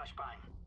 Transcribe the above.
flashbang.